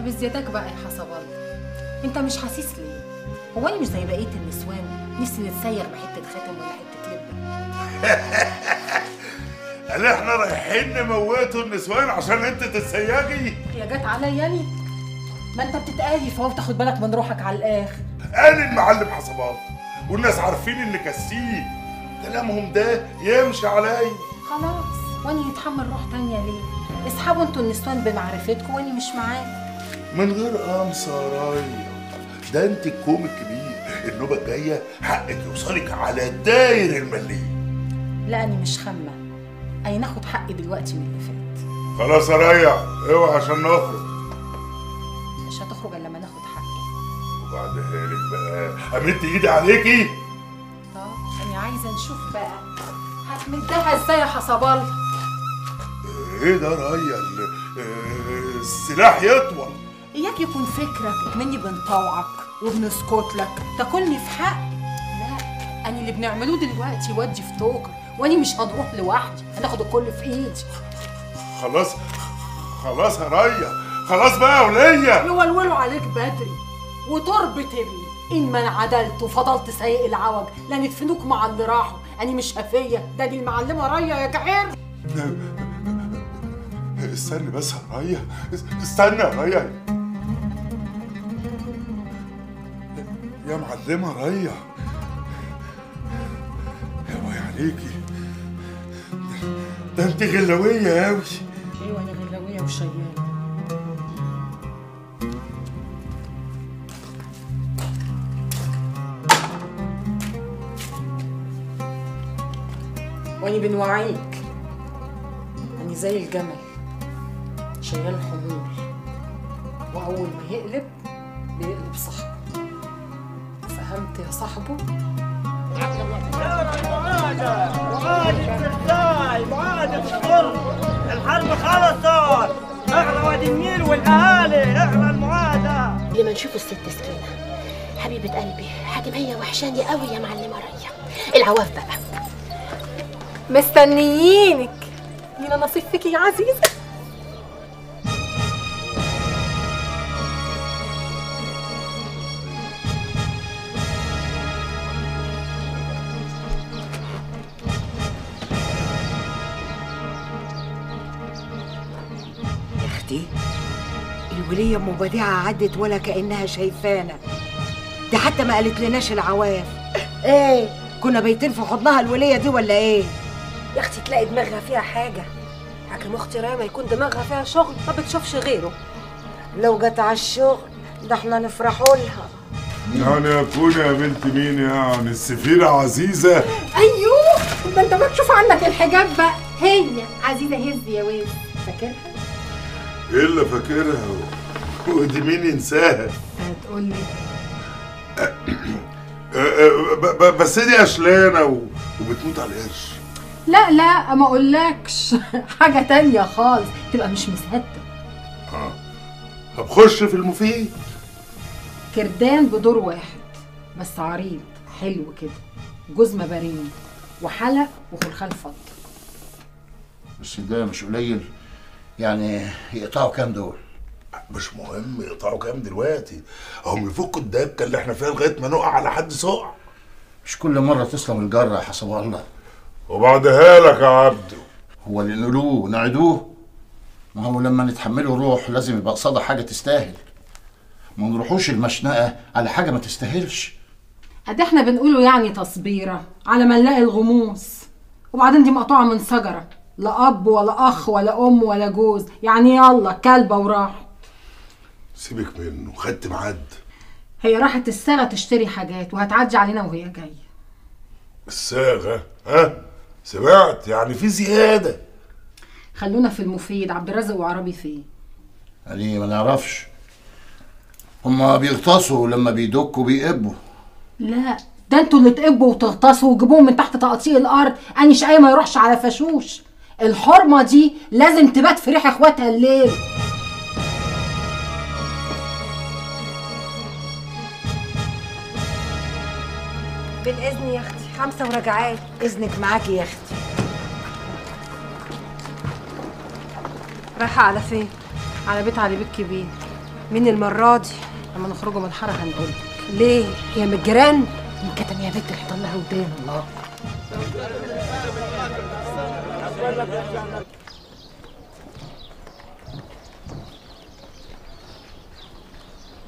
ما بزيادك بقى يا الله انت مش حاسس ليه؟ هو أنا مش زي بقية النسوان نفسي نتسيغ بحتة خاتم ولا حتة لبه هل إحنا رايحين نموتوا النسوان عشان انت تتسيجي؟ هي جت عليا يعني؟ ما انت بتتقالي فهو تاخد بالك من روحك على الآخر. قال المعلم حسابات والناس عارفين اللي كسيه كلامهم ده يمشي عليا. خلاص وأني يتحمل روح تانية ليه؟ اسحبوا أنتوا النسوان بمعرفتكم وأني مش معاك من غير قمصة راية ده أنت الكوم الكبير النوبة الجاية حقك يوصلك على الداير المليء لا اني مش خامة. أي ناخد حقي دلوقتي من اللي فات. خلاص يا ريا اوعى عشان نخرج. مش هتخرج إلا لما ناخد حقي. وبعدها لك بقى. امد إيدي عليكي؟ طب أنا عايزة نشوف بقى. هتمدها إزاي يا حسب الله إيه ده ريا؟ آه، السلاح يطول. إياك يكون فكرك مني بنطوعك وبنسكت لك تاكلني في حق؟ لا أنا اللي بنعملوه دلوقتي ودي في توكر واني مش هنروح لوحدي هناخد الكل في إيدي. خلاص خلاص يا ريا. خلاص بقى يا ولية. يولولوا عليك بدري. وتربة ابني إن ما انعدلت وفضلت سايق العوج لا ندفنوك مع اللي راحوا. أنا مش هفية. ده دي المعلمة ريا يا جعير استني بس يا ريا. استنى يا ريا. يا معلمة ريا يا باي عليكي. ده انت غلاوية اوي أيوه أنا غلاوية وشيالة. واني بنوعيك اني زي الجمل. شيال الحمول وأول ما يقلب يا صاحبه معادة السرداي معادة الشر الحرب خلصت اغلى وادي النيل والاهالي اغلى المعادة لما نشوف الست سكينة حبيبة قلبي حاجبية وحشاني قوي يا معلمة ريا العواف بقى. مستنيينك. لينا نصيب فيك يا عزيزة؟ ام بديعة عدت ولا كأنها شايفانا دي حتى ما قالت لناش العواف. إيه كنا بايتين في حضنها الولية دي ولا إيه؟ يا أختي تلاقي دماغها فيها حاجة. حاكم أختي رايمه يكون دماغها فيها شغل ما بتشوفش غيره. لو جت على الشغل ده إحنا نفرحوا لها. يعني أكون يا بنت مين يعني؟ السفيرة عزيزة. أيوه ده أنت بتشوف عنك الحجاب بقى. هي عزيزة هز يا ويز فاكرها؟ إيه اللي فاكرها؟ ودي مين ينساها هتقول لي أه، أه، بس دي اشلانة و- وبتموت على القرش. لا لا ما أقولكش. حاجة تانية خالص. تبقى مش مصدق هبخش في المفيد. كردان بدور واحد بس عريض. حلو كده. جوز مبارين وحلق وخلخال فضة. بس ده مش قليل. يعني يقطعوا كام دول؟ مش مهم يقطعوا كام دلوقتي. هم يفكوا الدبكة اللي إحنا فيها لغاية ما نقع على حد سقع مش كل مرة تسلم الجرة يا حسب الله وبعدها لك يا عبده هو اللي نقولوه نعدوه ما هو لما نتحمله روح لازم يبقى قصادها حاجة تستاهل. ما نروحوش المشنقة على حاجة ما تستاهلش. ادي إحنا بنقوله يعني تصبيرة على ما نلاقي الغموس. وبعدين دي مقطوعة من شجرة لا أب ولا أخ ولا أم ولا جوز. يعني يلا كلبة وراحت سيبك منه خدت ميعاد هي راحت الساغة تشتري حاجات وهتعدي علينا وهي جاية. الساغة؟ ها؟ سمعت؟ يعني في زيادة. خلونا في المفيد عبد الرازق وعربي فين يعني ما نعرفش. هما بيغطسوا لما بيدكوا بيقبوا. لا ده أنتوا اللي تقبوا وتغطسوا وتجيبوهم من تحت تقطيع الأرض. أني شقاية ما يروحش على فشوش. الحرمة دي لازم تبات في ريح إخواتها الليل. بالإذن يا أختي. خمسة وراجعات إذنك معاكي يا أختي. رايحة على فين؟ على بيت علي بيت كبير. مين المرة دي؟ لما نخرجوا من الحارة هنقول ليه؟ هي من الجيران؟ من كتم يا بنت الحيطان لها الله.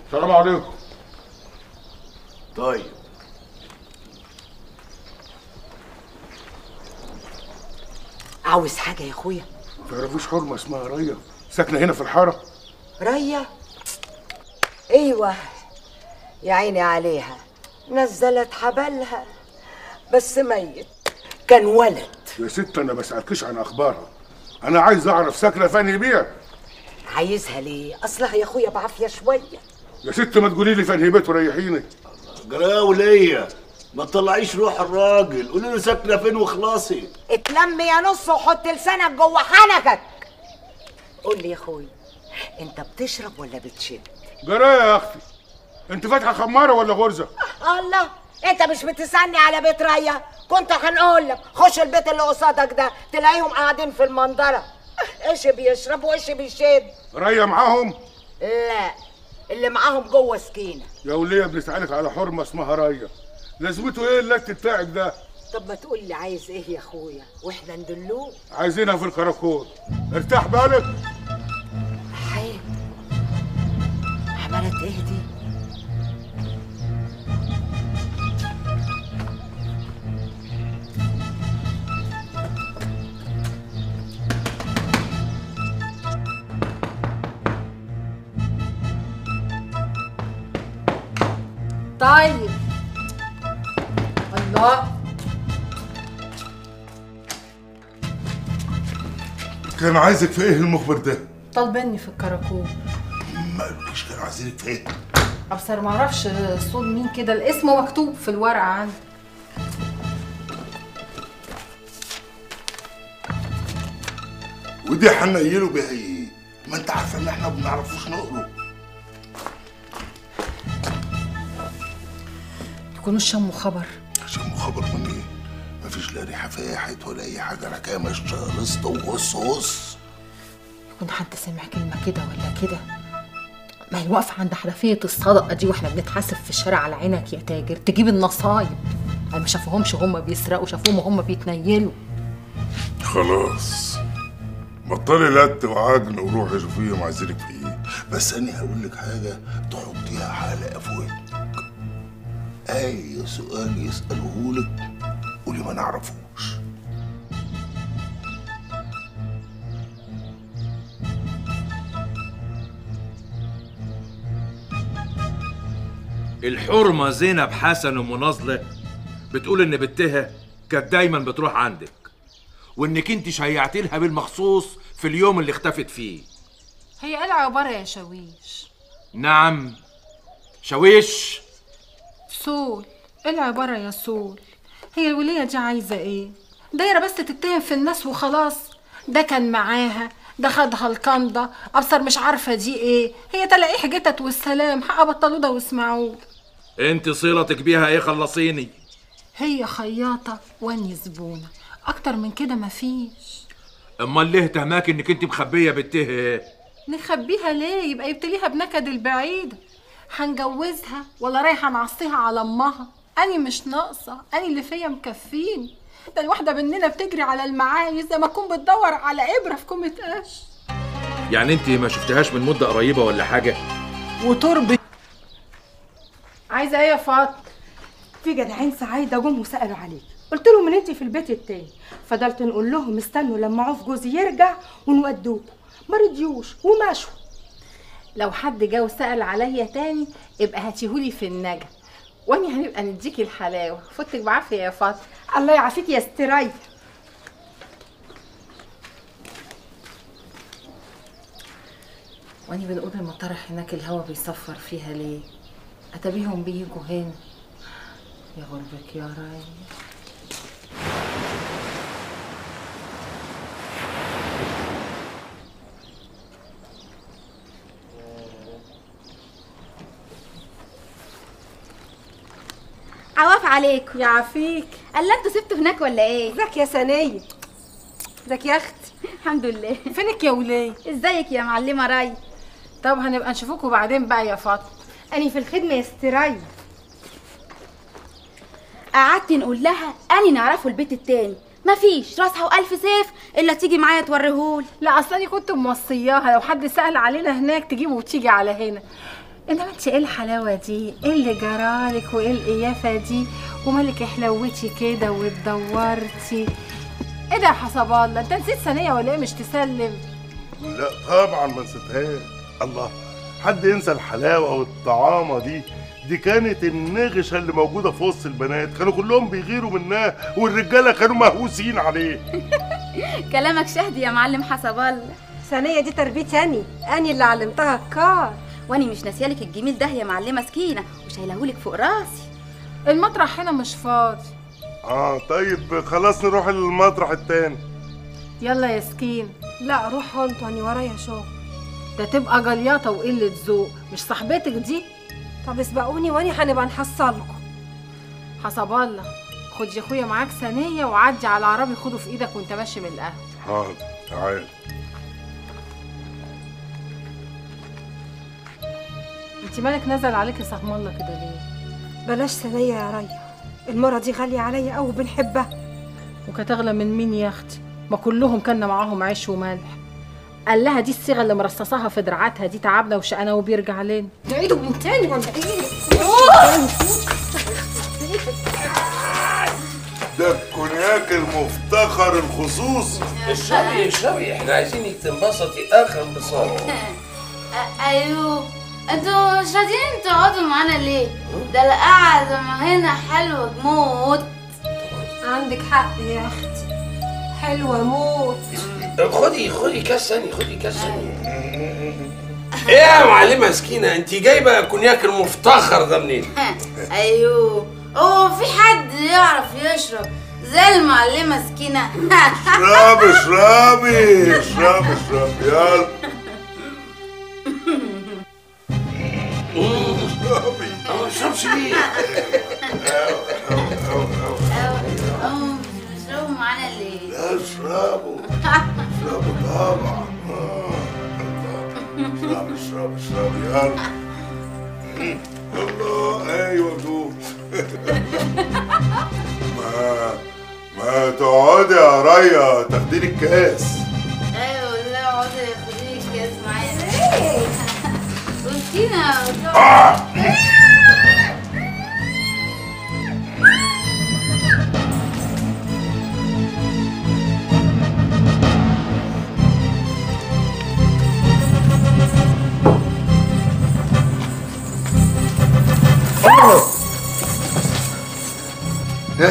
السلام عليكم. طيب. عاوز حاجة يا أخويا؟ تعرفوش حرمة اسمها ريا. ساكنة هنا في الحارة. ريا؟ أيوه. يا عيني عليها. نزلت حبلها. بس ميت. كان ولد. يا ست أنا بسالكش عن أخبارها. أنا عايز أعرف ساكنة في أنهي بيت عايزها ليه؟ أصلها يا أخويا بعافية شوية. يا ست ما تقولي لي في أنهي بيت وريحيني. جراوي ليا. ما تطلعيش روح الراجل. قولي له ساكنة فين وخلاصي. اتلم يا نص وحط لسانك جوه حنكك. قول لي يا اخويا انت بتشرب ولا بتشد جرايه يا أختي. انت فاتحة خمارة ولا غرزة؟ الله انت مش بتسألني على بيت ريا؟ كنت هنقول لك خش البيت اللي قصادك ده تلاقيهم قاعدين في المنظرة. إيش بيشرب وايش بيشد ريا معاهم؟ لا اللي معاهم جوه سكينة. يا ولية بنسألك على حرمة اسمها ريا. لازمته إيه اللت بتاعك ده؟ طب ما تقول لي عايز إيه يا اخويا؟ وإحنا ندلوه؟ عايزينها في الكراكون ارتاح بالك. حيل عملت إيه دي طيب. الله كان عايزك في إيه المخبر ده؟ طالبني في الكراكون ما قالوليش كانوا عايزينك في إيه؟ أبصر ما أعرفش صوت مين كده. الاسم مكتوب في الورقة عندي. ودي هنيله بيها إيه؟ ما أنت عارفه إن إحنا ما بنعرفوش نقرا يكونوا شموا خبر. مفيش لا ريحة فاحت ولا أي حاجة ركايه ماشيه لسطه وهص هص يكون حد سمع كلمة كده ولا كده؟ ما هي واقفة عند حنفية الصدقة دي وإحنا بنتحاسب في الشارع على عينك يا تاجر تجيب النصايب. أنا ما شافوهمش هم بيسرقوا شافوهم وهم بيتنيلوا. خلاص. بطلي لت وعجن وروحي شوفيهم عايزينك في إيه. بس أنا هقول لك حاجة تحطيها حلقة في ودنك. أي سؤال يسالوه قولي ما نعرفوش. الحرمة زينب حسن ومناظلة بتقول إن بنتها كانت دايما بتروح عندك وإنك أنت شيعتي لها بالمخصوص في اليوم اللي اختفت فيه. هي قلعه عبارة يا شاويش. نعم. شويش سول. قلعه عبارة يا سول. هي الولية دي عايزه إيه؟ دايرة بس تتهم في الناس وخلاص. ده كان معاها ده خدها الكنده أبصر مش عارفة دي إيه. هي تلاقيه جتت والسلام. حق بطلوا ده واسمعوه أنت صلتك بيها إيه خلصيني؟ هي خياطة وأني زبونة. أكتر من كده مفيش أمال ليه تهماك إنك أنت مخبية بنتها؟ إيه؟ نخبيها ليه؟ يبقى يبتليها بنكد البعيدة هنجوزها ولا رايحة نعصيها على أمها؟ أني مش ناقصة أني اللي فيا مكفيني ده الواحدة مننا بتجري على المعايز زي ما تكون بتدور على إبرة في كومة قش. يعني أنت ما شفتهاش من مدة قريبة ولا حاجة؟ وتربي عايزة إيه يا فاطمة؟ في جدعين سعايدة جم وسألوا عليك. قلت لهم إن أنت في البيت التاني. فضلت نقول لهم استنوا لما عوف جوزي يرجع ونودوكوا ما رضيوش ومشوا. لو حد جه وسأل عليا تاني يبقى هاتيهولي في النجا. واني هنبقى نديكي الحلاوة؟ فوتك بعافية يا فاطمة. الله يعافيك يا استراي وأني بنقول المطرح هناك الهوا بيصفر فيها ليه؟ أتبيهم بيجوا هنا؟ يا غربك يا راي عليكم. يعافيك. الا أنتوا سبتوا هناك ولا إيه؟ ازيك يا سنية ازيك يا أختي الحمد لله. فينك يا وليه ازيك يا معلمه راي طب هنبقى نشوفكوا بعدين بقى يا فاطمة. اني في الخدمة يا استراي قعدت نقول لها اني نعرفه البيت التاني. مفيش راسها والف سيف إلا تيجي معايا توريهولي. لا أصل أنا كنت موصياها. لو حد سأل علينا هناك تجيبه وتيجي على هنا. إنما أنت إيه الحلاوة دي؟ إيه اللي جرالك وإيه القيافه دي؟ ومالك حلوتي كده واتدورتي؟ إيه ده يا حسب الله؟ أنت نسيت ثانية ولا إيه؟ مش تسلم. لا طبعا ما نسيتهاش. الله حد ينسى الحلاوة والطعامه دي؟ دي كانت النغشة اللي موجودة في وسط البنات. كانوا كلهم بيغيروا منها والرجالة كانوا مهووسين عليه. كلامك شهد يا معلم حسب الله. ثانية دي تربيتي أني. أني اللي علمتها الكار. واني مش ناسيالك الجميل ده يا معلمة سكينة وشايلهولك فوق راسي. المطرح هنا مش فاضي. آه طيب خلاص نروح المطرح التاني. يلا يا سكين. لا روحوا أنتوا اني ورايا شغل. ده تبقى جلياطة وقلة ذوق مش صاحبتك دي؟ طب اسبقوني واني هنبقى نحصلكم. حسب الله. خد يا اخويا معاك ثانية وعدي على العربي خده في إيدك وانت ماشي من القهوه حاضر تعال. انت مالك نزل عليكي صهم الله كده ليه؟ بلاش ثانية يا ريا. المرة دي غالية عليا أوي بنحبها وكانت اغلى من مين يا أختي؟ ما كلهم كان معاهم عيش وملح. قال لها دي الصيغة اللي مرصصاها في دراعاتها دي تعبنا وشقنا وبيرجع لنا نعيده من تاني ولا إيه؟ ده الكونياك المفتخر الخصوصي. اشربي اشربي إحنا عايزينك تنبسطي آخر انبساط. أيوه. أنتوا مش راضيين تقعدوا معانا ليه؟ ده القعدة هنا حلوة موت عندك حق يا أختي. حلوة موت. خدي خدي كاس ثاني خدي كاس ثاني. إيه يا معلمة سكينة؟ انت جايبة كونياك المفتخر ده منين؟ أيوه. هو في حد يعرف يشرب زي المعلمة سكينة؟ اشربي اشربي اشربي اشربي يلا. ما معانا ليه؟ اشربوا اشربوا طبعا آه. اشربي اشربي اشربي يلا الله أيوه دوب ما ما تقعدي يا ريا تاخدي لي الكاس أيوه لا اقعدي خدي الكاس معايا يا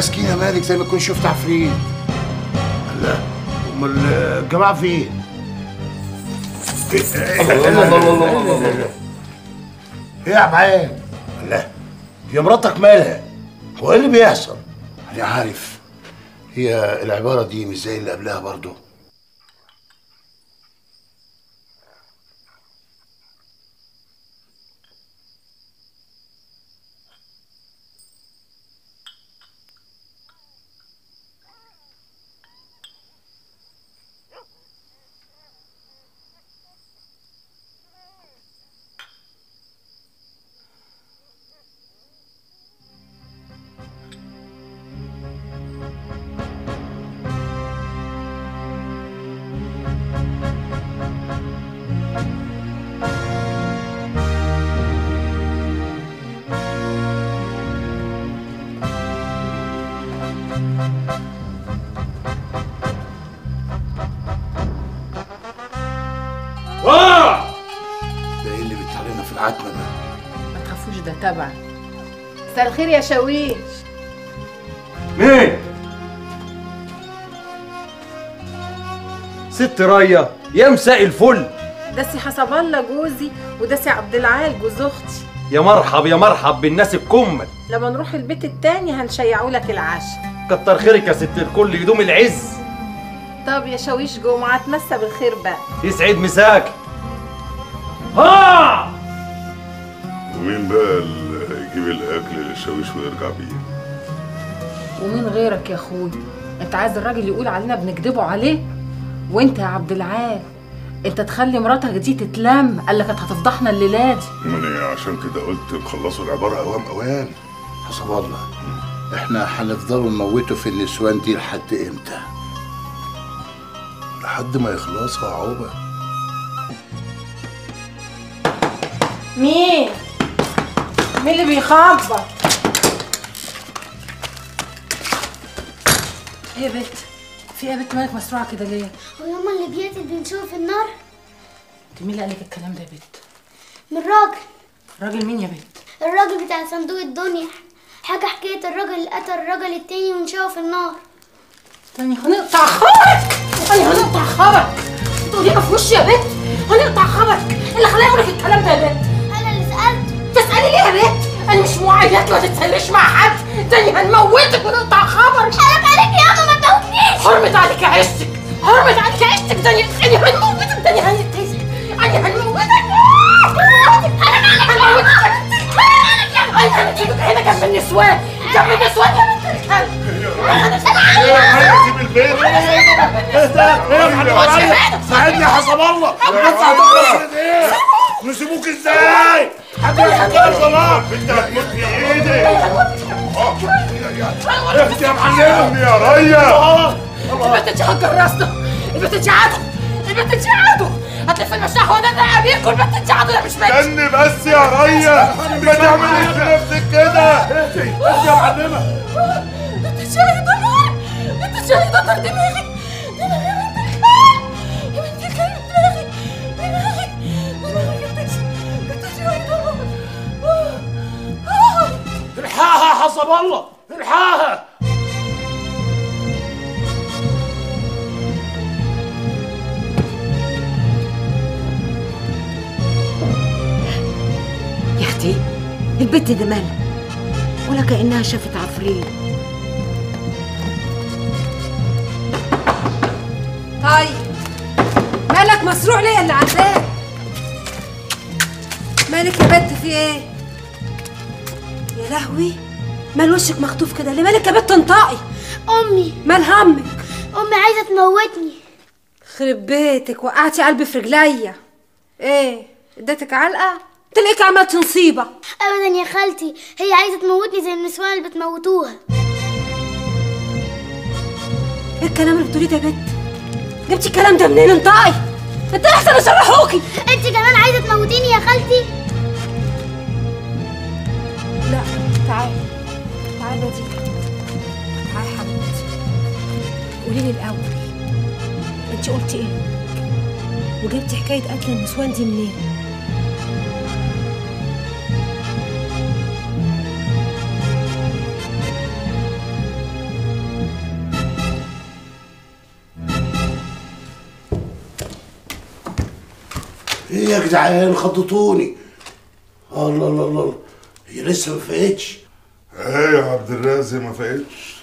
سكينة مالك زي ما تكون شفت عفريت. لا أمال الجماعة فين؟ الله الله الله الله الله الله. إيه يا عماد؟ لا هي مراتك مالها؟ هو إيه اللي بيحصل؟ أنا عارف هي العبارة دي مش زي اللي قبلها برضو يا شاويش. مين؟ ست راية يا مساء الفل. ده سي حسب الله جوزي وده سي عبد العال جوز أختي. يا مرحب يا مرحب بالناس الكمل لما نروح البيت التاني هنشيعوا لك العشاء. كتر خيرك يا ست الكل يدوم العز. طب يا شاويش جمعة تمسى بالخير بقى. يسعد مساك. ها! ومين بقى هيجيب الأكل للشاويش ويرجع بيه. ومين غيرك يا أخوي؟ أنت عايز الراجل يقول علينا بنكدبه عليه؟ وأنت يا عبد العال أنت تخلي مراتك دي تتلم قال لك كانت هتفضحنا الليلة دي. إيه؟ عشان كده قلت نخلصوا العبارة أوام أوام. حسب الله. إحنا هنفضلوا نموتوا في النسوان دي لحد إمتى؟ لحد ما يخلصوا يا عوبه مين؟ مين اللي بيخبط؟ إيه يا بنت في إيه يا بنت مالك مسروعه كده ليه؟ هو يوم اللي بيقتل بنشوفه في النار. انت مين اللي قالك الكلام ده يا بنت من راجل راجل مين يا بنت الراجل بتاع صندوق الدنيا. حاجة حكاية الراجل اللي قتل الراجل التاني ونشوه في النار. تاني هنقطع خبرك. تاني هنقطع خبرك. تقوليها في وشي يا بنت هنقطع خبرك. اللي خلاني أقول لك الكلام ده يا بنت اللي تسألي ليه يا بنت أنا مش معيط ما تتسليش مع حد. تاني هنموتك ونقطع خبرك حرام عليك يا ماما ما تموتنيش. حرمت عليك عشتك. حرمت عليك عشتك. تاني تاني هنموتك تاني هنقتلك تاني هنموتك. حرام عليك هنموتك أنا هنجيبك هنا جنب النسوان. جنب النسوان. يا بنت الكلب سيب البيت ساعدني يا حسب الله. نسيبوك إزاي؟ يا صلاح انت هتموت في ايدي أختي يا معلم يا ريا! البنت دي هتجرسنا البنت عدو البنت عدو هتلف المشاح وأنا أنا ابيك والبنت عدو أنا مش ماشي استني بس يا ريا ما تعمليش في نفسك كده أختي يا معلمه انت شاهد نار انت نار دماغي دماغي حسب الله. الحقها يا أختي البت دي مالها ولا كانها شافت عفريت. طيب. مالك مسروع ليه اللي عزاك مالك يا بنت في إيه؟ يا لهوي. مال وشك مخطوف كده؟ ليه مالك يا بنت انطقي أمي. مال همك؟ أمي عايزة تموتني. خرب بيتك وقعتي قلبي في رجليا. إيه؟ اديتك علقة؟ تلاقيك عملت نصيبة. ابدا يا خالتي هي عايزة تموتني زي النسوان اللي بتموتوها. إيه الكلام اللي بتقوليه ده يا بنت جبتي الكلام ده منين؟ انطقي. انت احسن اشرحوكي أنت كمان عايزة تموتيني يا خالتي؟ لا تعالي. يا دي تعالي حبيبتي قولي لي الأول انت قلتي إيه؟ وجبتي حكاية قتل النسوان دي منين؟ إيه يا جدعان خضتوني. الله الله الله هي لسه ما فقتش إيه يا عبد الرازق ما فقتش.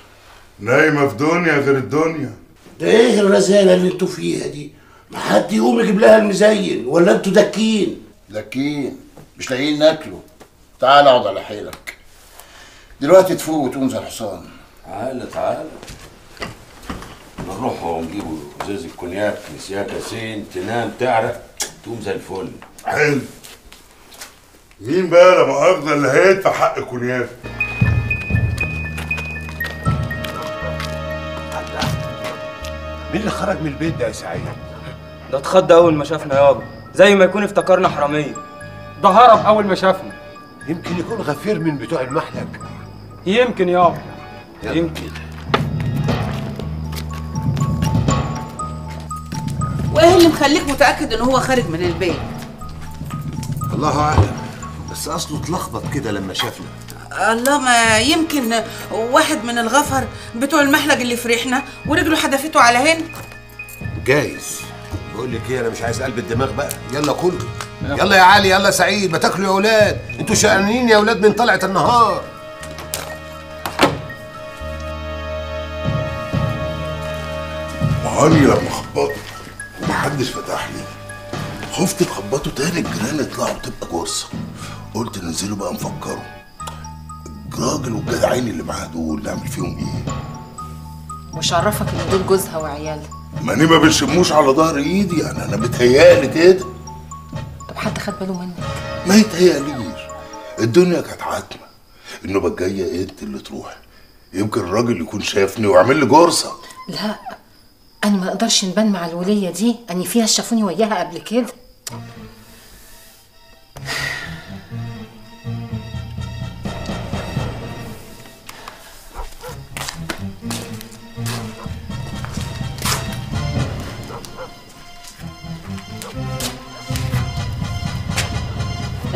نايمة في دنيا غير الدنيا. ده إيه الرزالة اللي أنتوا فيها دي؟ ما حد يقوم يجيب لها المزين ولا أنتوا دكين؟ دكين مش لاقيين ناكله تعال اقعد على حيلك. دلوقتي تفوق وتقوم زي الحصان تعالى تعالى. نروح ونجيبوا إزاز الكونياك نسيها كاسين تنام تعرق تقوم زي الفل. حلو. مين بقى لا مؤاخذه اللي هيدفع حق كونياك؟ مين اللي خرج من البيت ده يا سعيد؟ ده اتخض أول ما شافنا يابا زي ما يكون افتكرنا حرامية. ده هرب أول ما شافنا. يمكن يكون غفير من بتوع المحلك. يمكن يابا يمكن. وإيه اللي مخليك متأكد إن هو خارج من البيت؟ الله أعلم بس أصله اتلخبط كده لما شافنا. الله ما يمكن واحد من الغفر بتوع المحلج اللي في ريحنا ورجله حدفته على هنا. جايز. بقول لك إيه أنا مش عايز قلب الدماغ بقى. يلا كله. يلا. يا علي يلا سعيد. ما تاكلوا يا أولاد أنتوا شقانين يا أولاد من طلعة النهار. وهاني لما خبطت ومحدش فتح لي. خفت تخبطوا تاني الجيران يطلعوا تبقى جرصه قلت ننزلوا بقى نفكروا الراجل والجدعين اللي معاه دول نعمل فيهم إيه؟ مش عرفك إن دول جوزها وعيالها ماني ما بنشموش على ظهر إيدي يعني أنا متهيألي كده. طب حد خد باله منك؟ ما يتهيأليش. الدنيا كانت عاتمه النوبة الجاية أنت اللي تروح يمكن الراجل يكون شافني ويعمل لي جرصه لا أنا ما أقدرش نبان مع الولية دي. أني فيها شافوني وياها قبل كده.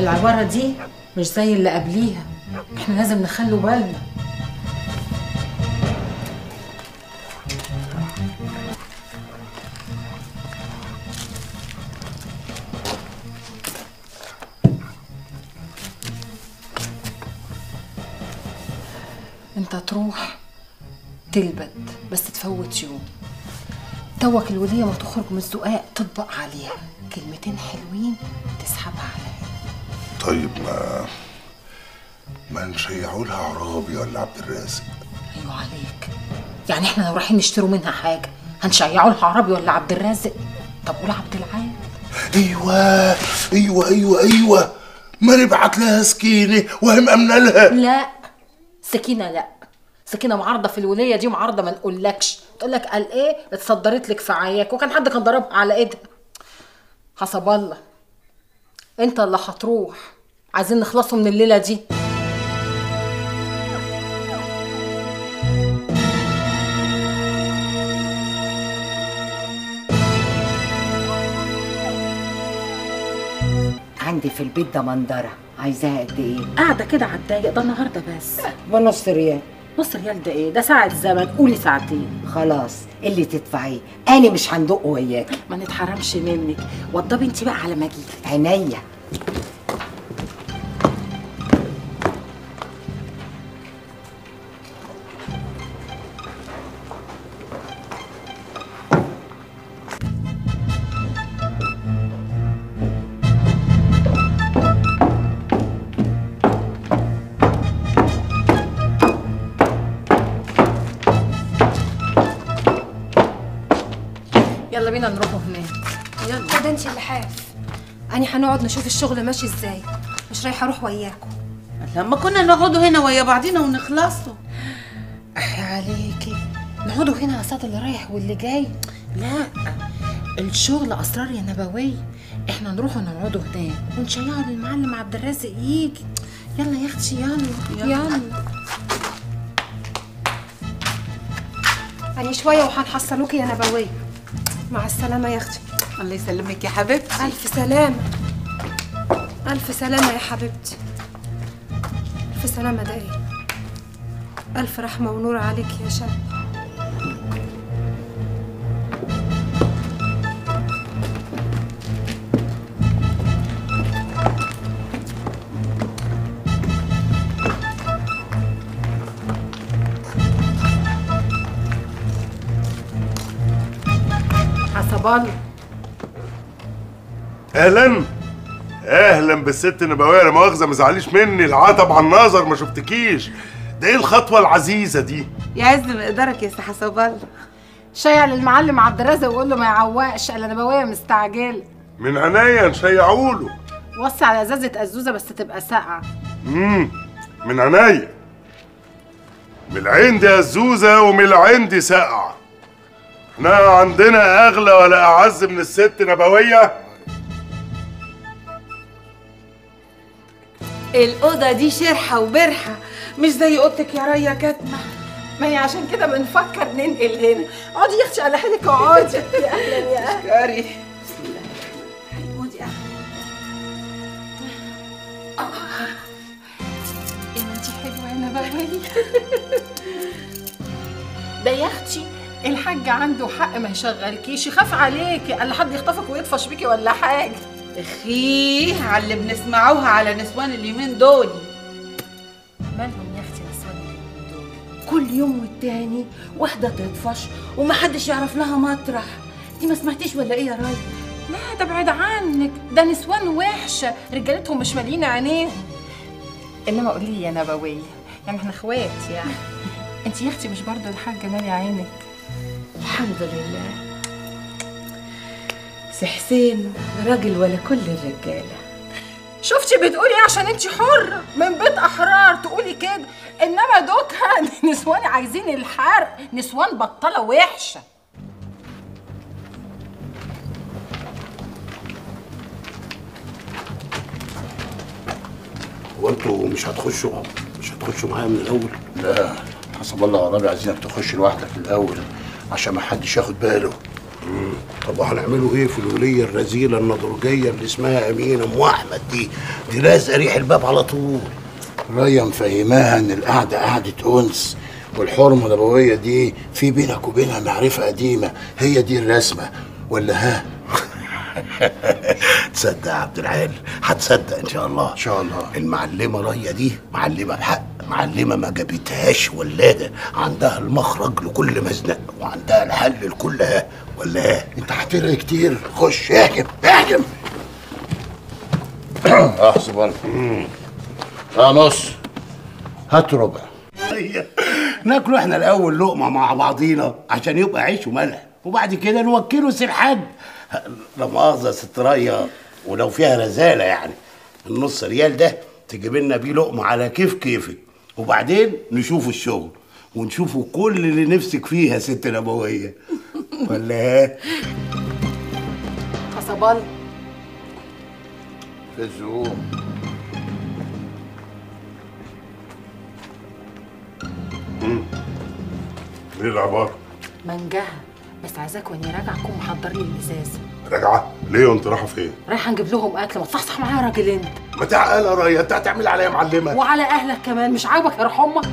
العبارة دي مش زي اللي قبليها. إحنا لازم نخلوا بالنا انت تروح تلبد بس تفوت يوم. توك الولية ما تخرج من الزقاق تطبق عليها. كلمتين حلوين تسحبها عليها طيب ما ما نشيعوا لها عرابي ولا عبد الرازق؟ أيوه عليك. يعني إحنا لو رايحين نشتروا منها حاجة هنشيعوا لها عربي ولا عبد الرازق؟ طب قول عبد العال. أيوه أيوه أيوه أيوه. ما نبعت لها سكينة وهم امنا لها. لا سكينة لا. سكينة معارضة في الولية دي معارضة ما نقولكش. تقول لك قال إيه؟ اتصدرت لك في عياك. وكان حد كان ضربها على إيدها. حسب الله. أنت اللي هتروح. عايزين نخلصوا من الليلة دي. عندي في البيت ده منظرة عايزاها قد إيه؟ قاعدة كده على الضيق. ده النهاردة بس. بنص ريال. نص ريال ده إيه؟ ده ساعة زمن. قولي ساعتين. خلاص. اللي تدفعيه؟ أنا مش هندق وياك. ما نتحرمش منك. وضبي انت بقى على ما اجيلك عينيا. يلا بينا نروحوا هناك. يلا. ده انت اللي حاف اني هنقعد نشوف الشغل ماشي إزاي. مش رايحة أروح وياكم. لما كنا نقعدوا هنا ويا بعضينا ونخلصوا. احي عليكي. نقعدوا هنا على اللي رايح واللي جاي. لا الشغل أسرار يا نبوية إحنا نروحوا نقعدوا هناك. ونشيعوا للمعلم عبد الرازق يجي. يلا يا أختي يلا. يلا, يلا. اني شوية وهنحصلوكي يا نبويه مع السلامة يا أختي. الله يسلمك يا حبيبتي. ألف سلامة. ألف سلامة يا حبيبتي. ألف سلامة ده إيه ألف رحمة ونور عليك يا شاب. الله أهلا؟ أهلا بالست نبويه لا مؤاخذه ما زعليش مني. العتب على النظر ما شفتكيش. ده إيه الخطوة العزيزة دي؟ يعز مقدارك يا سي حسب الله شيع للمعلم عبد الرازق وقول له ما يعوقش. أنا نبويه مستعجله من عينيا نشيعوا له وصي على ازازه أزوزة بس تبقى ساقعة. امم من عينيا. من العين دي الزوزه ومن العين دي ساقعة. إحنا عندنا أغلى ولا أعز من الست نبوية؟ الأوضة دي شرحة وبرحة مش زي أوضتك يا ريا كاتمة. ما هي عشان كده بنفكر ننقل هنا. اقعدي يا أختي على حيلك اقعدي يا أهلا يا أهلا. بسم الله الرحمن الرحيم يا ما انتي حلوة يا نبوية. ده يا أختي. الحاج عنده حق ما يشغلكيش يخاف عليكي قال حد يخطفك ويطفش بيكي ولا حاجة. اخيه على اللي بنسمعوها على نسوان اليومين دول. مالهم يا أختي نسوان اليومين دول؟ كل يوم والتاني واحدة تطفش ومحدش يعرف لها مطرح. دي ما سمعتيش ولا إيه يا راي لا ده بعيد عنك. ده نسوان وحشه رجالتهم مش مالين عينيهم. إنما قولي لي يا نبويه يعني إحنا إخوات يعني. انت يا أختي مش برضه الحاج مالي عينك؟ الحمد لله. سي حسين راجل ولا كل الرجاله شفتي بتقولي إيه عشان انت حرة من بيت أحرار تقولي كده. إنما دوكها نسوان عايزين الحرق نسوان بطلة وحشة. هو أنتوا مش هتخشوا؟ مش هتخشوا معايا من الأول؟ لا حسب الله ورابي عايزينك تخش لوحدك الأول. عشان ما حدش ياخد باله. مم. طب هنعملوا إيه في الولية الرذيلة النضرجية اللي اسمها أمينة أم أحمد دي؟ دي لازقة ريح الباب على طول. ريا مفهماها إن القعدة قعدة أنس والحرمة النبوية دي في بينك وبينها معرفة قديمة. هي دي الرسمة ولا ها؟ تصدق يا عبد العال هتصدق إن شاء الله. إن شاء الله. المعلمة ريا دي معلمة بحق معلمة ما جابتهاش ولاده عندها المخرج لكل مزنق وعندها الحل لكلها ولا إيه انت هترغي كتير. خش اهجم اهجم احسب الله آه نص هات ربع. ناكله إحنا الأول لقمة مع بعضينا عشان يبقى عيش وملح وبعد كده نوكله سير حد لا مؤاخذة ست ريا ولو فيها رزالة يعني النص ريال ده تجيب لنا بيه لقمة على كيف كيفك. وبعدين نشوف الشغل ونشوفوا كل اللي نفسك فيها ست نبوية. ولا إيه؟ حسب في الزقوم ليه العبارة؟ منجها. بس عايزاك وإني راجعه تكون محضر لي الازازه راجعة؟ ليه وانت رايحة فين؟ رايحة نجيب لهم أكل. ما تصحصح معايا يا راجل أنت. ما تعقل يا ريا انت هتعمل عليا معلمة. وعلى أهلك كمان. مش عاجبك يا روح أمك.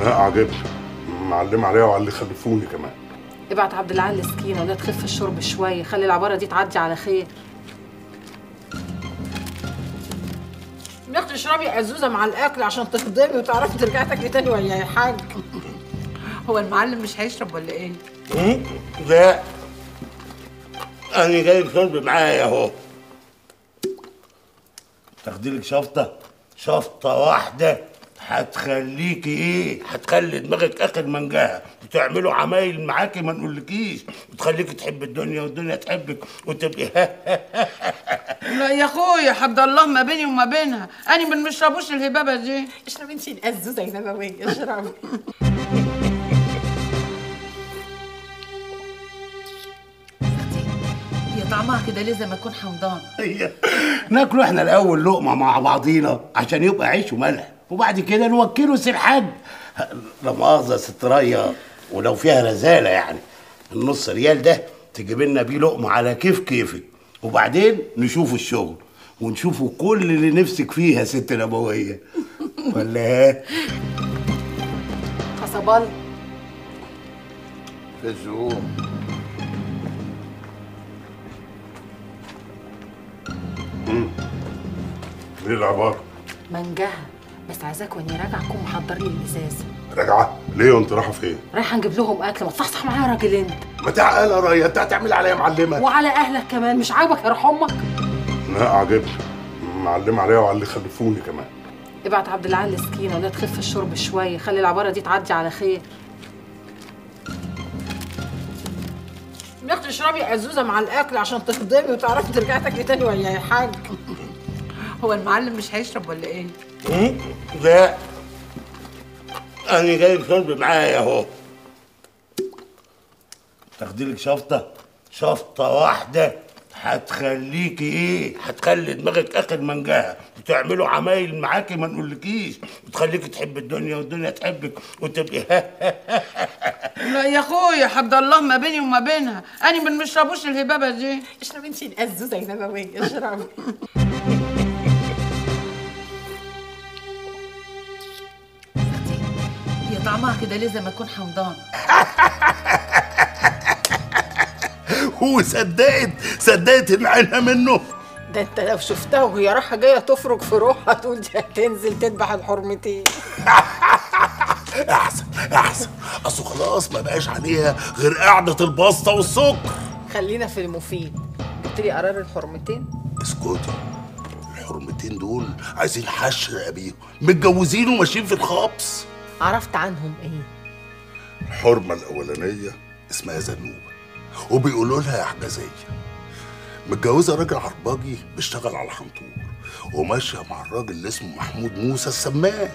لا عاجبني. معلم عليها وعلى اللي خلفوني كمان. ابعت عبد العال سكينه ولا تخف الشرب شوية. خلي العبارة دي تعدي على خير. يا أختي اشربي عزوزة مع الأكل عشان تهضمي وتعرفي ترجعي تاكلي تاني ولا يا حاج. هو المعلم مش هيشرب ولا إيه؟ لا. أنا جايب شرب معايا أهو. تاخدي لك شفطة؟ شفطة واحدة. هتخليكي إيه؟ هتخلي دماغك آخر منجاها وتعملوا عمايل معاكي ما نقولكيش. وتخليكي تحب الدنيا والدنيا تحبك وتبقي لا يا أخويا حد الله ما بيني وما بينها. أنا من مشربوش الهبابة دي. اشربي انتي الازوزه يا نبويه اشربي. طعمها كده لازم اكون حمضان؟ ناكله إحنا الأول لقمة مع بعضينا عشان يبقى عيش وملح. وبعد كده نوكله سير حد لا مؤاخذة يا ست ريا ولو فيها رزالة يعني. النص ريال ده تجيب لنا بيه لقمة على كيف كيفك. وبعدين نشوف الشغل ونشوفوا كل اللي نفسك فيها يا ست نبوية. ولا إيه؟ حسب الله في الزقوم مم. ليه العبارة؟ منجها. بس عايزاك وإني راجعة تكون محضر لي الازازه راجعة؟ ليه وأنت رايحة فين؟ رايحة نجيب لهم أكل. ما تصحصح معايا يا راجل أنت. ما تعقل يا ريا أنت هتعمل عليا معلمة. وعلى أهلك كمان. مش عاجبك يا روح أمك. لا عاجبني معلم عليها وعلى اللي خلفوني كمان. ابعت عبد العال سكينه ولا تخف الشرب شوية. خلي العبارة دي تعدي على خير. يا أختي اشربي عزوزة مع الأكل عشان تهضمي وتعرفي ترجعي تاكلي تاني ولا يا حاج هو المعلم مش هيشرب ولا إيه؟ لا. أنا جايب شرب معايا أهو. تاخدي لك شفطة؟ شفطة واحدة. هتخليكي إيه؟ هتخلي دماغك اخر منجاها وتعملوا عمايل معاكي ما نقولكيش. وتخليكي تحب الدنيا والدنيا تحبك وتبقي لا يا اخويا حد الله ما بيني وما بينها. أنا من مشربوش الهبابة دي. اشربي انتي الازوزه يا نبويه اشربي يا طعمها كده لازم أكون حمضان وصدقت صدقت ان عينها منه. ده انت لو شفتها وهي رايحة جاية تفرك في روحها تقول دي هتنزل تذبح الحرمتين. أحسن أحسن. أصل خلاص ما بقاش عليها غير قعدة البسطه والسكر. خلينا في المفيد. جبت لي قرار الحرمتين؟ اسكتي الحرمتين دول عايزين حشر أبيهم. متجوزين وماشيين في الخبز. عرفت عنهم إيه؟ الحرمة الأولانية اسمها زنوبة. وبيقولوا لها يا حجازيه متجوزة راجل عرباجي بيشتغل على حنطور وماشية مع الراجل اللي اسمه محمود موسى السماك.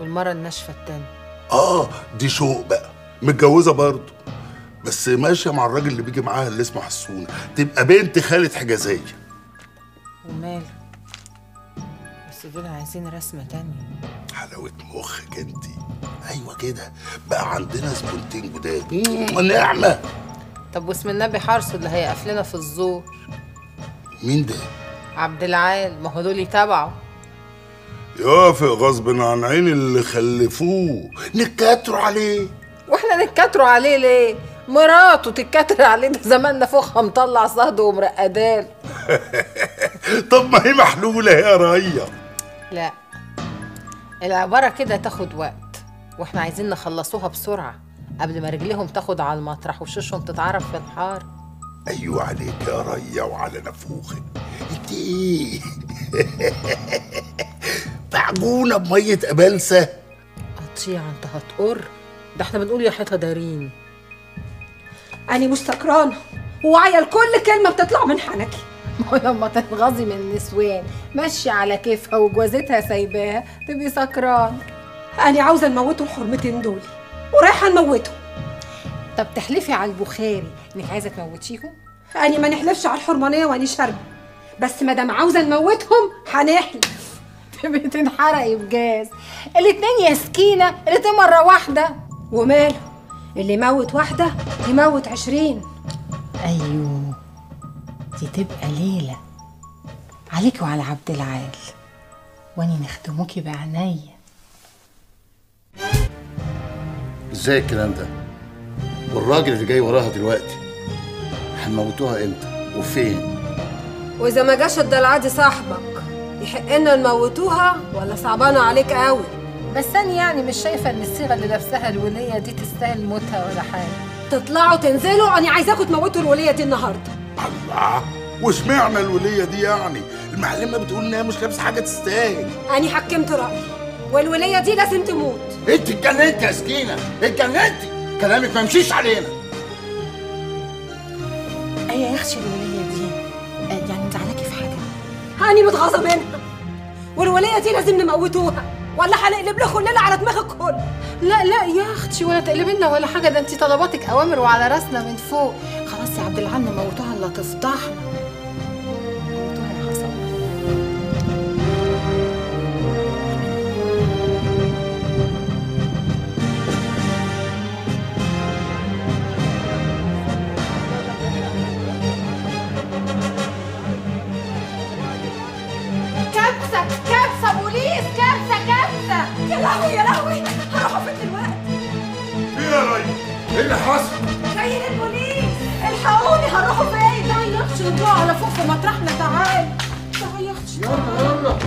والمرة الناشفة التانية. آه دي شوق بقى. متجوزة برضه. بس ماشية مع الراجل اللي بيجي معاها اللي اسمه حسونة. تبقى بنت خالة حجازيه وماله بس دول عايزين رسمة تانية. حلاوة مخك انت أيوه كده. بقى عندنا زبونتين جداد. مم، نعمة. طب واسم النبي حرصه اللي هيقف لنا في الزور. مين ده؟ عبد العال. ما هو دول يتابعوا. يوافق غصب عن عين اللي خلفوه. نكاتروا عليه. وإحنا نتكاتروا عليه ليه؟ مراته تتكاتر عليه. ده زماننا فوقها مطلع صهد ومرقدان طب ما هي محلولة يا ريا. لا. العبارة كده تاخد وقت. وإحنا عايزين نخلصوها بسرعة. قبل ما رجليهم تاخد على المطرح وشوشهم تتعرف في الحار. أيوه عليك يا ريا وعلى نفوخك انت إيه معجونه بميه قبلسه قطيع أنت هتقر. ده إحنا بنقول يا حيطة دارين. أنا مش سكرانة وواعية لكل كلمة بتطلع من حنكي. ما هو لما تنغزي من النسوان. ماشية على كيفها وجوازتها سايباها. تبقي سكران. أنا عاوزة نموته الحرمتين دول. ورايحة نموته طب تحلفي على البخاري إنك عايزة تموتيهم؟ أنا ما نحلفش على الحرمانية وأنا شاربة بس ما دام عاوزة نموتهم هنحلف. تبقي تنحرقي بجاز. الاتنين يا سكينة الاتنين مرة واحدة. وماله؟ اللي يموت واحدة يموت عشرين. أيوه. دي تبقى ليلة. عليكي وعلى عبد العال. واني نخدموكي بعناية. إزاي الكلام ده؟ والراجل اللي جاي وراها دلوقتي هنموتوها إمتى؟ وفين؟ وإذا ما جاش الدلعادي صاحبك يحق لنا نموتوها ولا صعبانة عليك قوي بس أنا يعني مش شايفة إن الصيغة اللي لابساها الولية دي تستاهل موتها ولا حاجة. تطلعوا تنزلوا؟ أنا عايزاكم تموتوا الولية دي النهاردة. الله! واشمعنى الولية دي يعني؟ المعلمة بتقول إنها مش لابسة حاجة تستاهل. أنا حكمت رأيي. والولية دي لازم تموت. انت اتجننت يا سكينة اتجننتي كلامك ما يمشيش علينا. أيوة يا أختي الولية دي؟ آه، يعني مزعلاكي في حاجة؟ أنا متغاظة منها والولية دي لازم نموتوها. ولا هنقلب لكم الليلة على دماغ الكل. لا لا يا أختي ولا تقلبي لنا ولا حاجة. ده انت طلباتك أوامر وعلى راسنا من فوق. خلاص يا عبد العال موتوها الا تفضحنا. يا لهوي يا لهوي. هروحوا فين دلوقتي إيه يا ريا إيه اللي حصل؟ جايين البوليس. الحقوني هروحوا فين تعالي يا أختي نطلع على فوق في مطرحنا تعالي تعالي يا أختي يلا يلا.